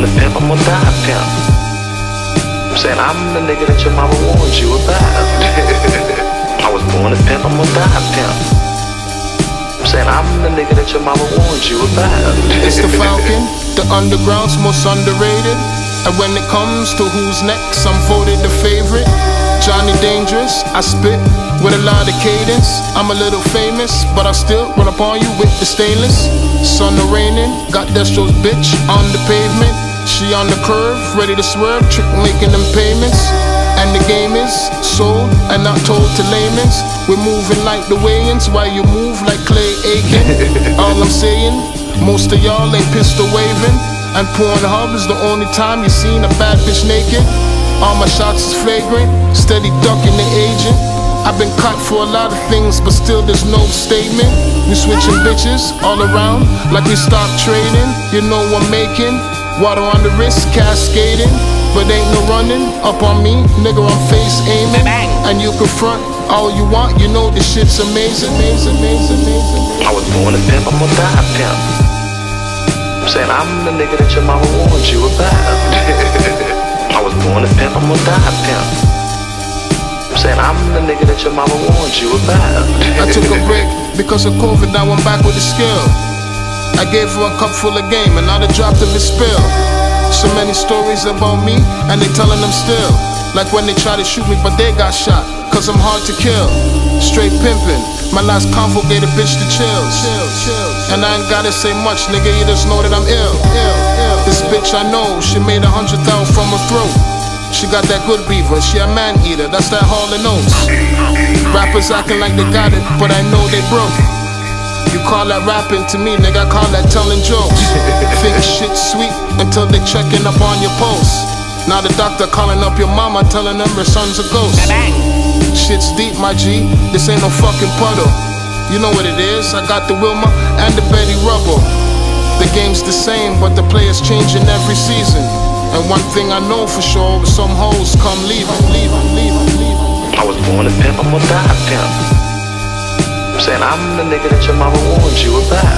pimp. I'm gonna die pimp. I'm saying I'm the nigga that your mama warned you about. I was born a pimp, I'm gonna die pimp. I'm saying I'm the nigga that your mama warned you about. It's the Falcon, the underground's most underrated. And when it comes to who's next, I'm voted the favorite. Johnny Dangerous, I spit with a lot of cadence. I'm a little famous, but I still run upon you with the stainless. Sun the raining, got Destro's bitch on the pavement. She on the curve, ready to swerve, trick making them payments. And the game is sold and not told to layman's. We're moving like the Wayans while you move like Clay Aiken. All I'm saying, most of y'all ain't pistol waving. And Pornhub is the only time you seen a bad bitch naked. All my shots is flagrant, steady ducking the agent. I've been cut for a lot of things, but still there's no statement. We switching bitches all around like we stopped trading. You know what I'm making water on the wrist, cascading. But ain't no running up on me, nigga. I'm face aiming, and you confront all you want. You know this shit's amazing, amazing, amazing, amazing. I was born a pimp, I'm gonna die a pimp. I'm saying I'm the nigga that your mama warned you about. A I'm gonna die a pimp. I'm saying I'm the nigga that your mama warned you about. I took a break because of COVID, now I'm back with the skill. I gave her a cup full of game and now they dropped of his spill. So many stories about me and they telling them still. Like when they try to shoot me, but they got shot, cause I'm hard to kill. Straight pimpin', my last convo gave a bitch the chills. And I ain't gotta say much, nigga, you just know that I'm ill. This bitch I know, she made a hundred thousand from her throat. She got that good beaver, she a man eater, that's that Hall and Oates. Rappers acting like they got it, but I know they broke. You call that rapping to me, nigga, I call that telling jokes. Think shit sweet until they checking up on your post. Now the doctor calling up your mama, telling them her son's a ghost. Shit's deep, my G, this ain't no fucking puddle. You know what it is, I got the Wilma and the Betty Rubble. The game's the same, but the players changing every season. And one thing I know for sure, is some hoes come leaving, leaving, leaving, leaving. I was born a pimp, I'm gonna die a pimp. I'm saying I'm the nigga that your mama warned you about.